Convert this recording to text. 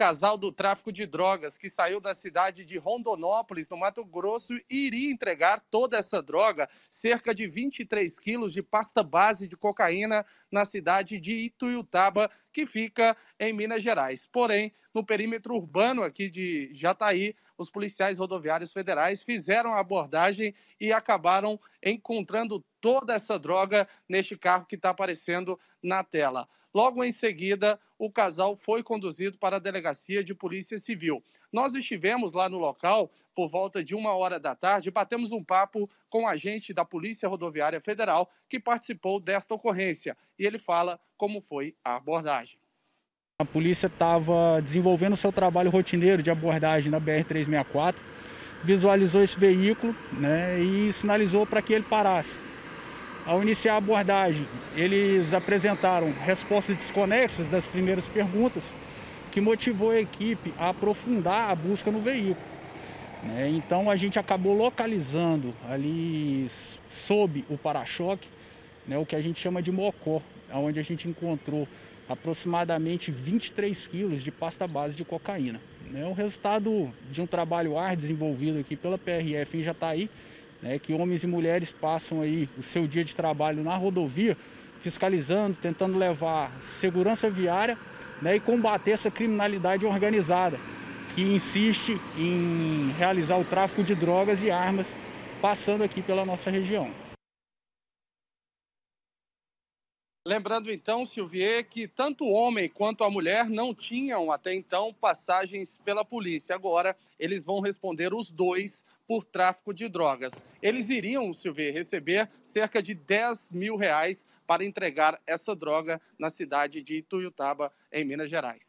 casal do tráfico de drogas que saiu da cidade de Rondonópolis, no Mato Grosso, e iria entregar toda essa droga, cerca de 23 quilos de pasta base de cocaína, na cidade de Ituiutaba, que fica em Minas Gerais. Porém, no perímetro urbano aqui de Jataí, os policiais rodoviários federais fizeram a abordagem e acabaram encontrando toda essa droga neste carro que está aparecendo na tela. Logo em seguida, o casal foi conduzido para a delegacia de polícia civil. Nós estivemos lá no local por volta de uma hora da tarde batemos um papo com o agente da Polícia Rodoviária Federal que participou desta ocorrência. E ele fala como foi a abordagem. A polícia estava desenvolvendo seu trabalho rotineiro de abordagem na BR-364, visualizou esse veículo né, e sinalizou para que ele parasse. Ao iniciar a abordagem, eles apresentaram respostas desconexas das primeiras perguntas, que motivou a equipe a aprofundar a busca no veículo. Né? Então a gente acabou localizando ali sob o para-choque né, o que a gente chama de mocó, onde a gente encontrou aproximadamente 23 quilos de pasta base de cocaína. É o resultado de um trabalho ar desenvolvido aqui pela PRF em Jataí, né, que homens e mulheres passam aí o seu dia de trabalho na rodovia, fiscalizando, tentando levar segurança viária né, e combater essa criminalidade organizada, que insiste em realizar o tráfico de drogas e armas passando aqui pela nossa região. Lembrando então, Silvier, que tanto o homem quanto a mulher não tinham até então passagens pela polícia. Agora eles vão responder os dois por tráfico de drogas. Eles iriam, Silvier, receber cerca de 10 mil reais para entregar essa droga na cidade de Ituiutaba, em Minas Gerais.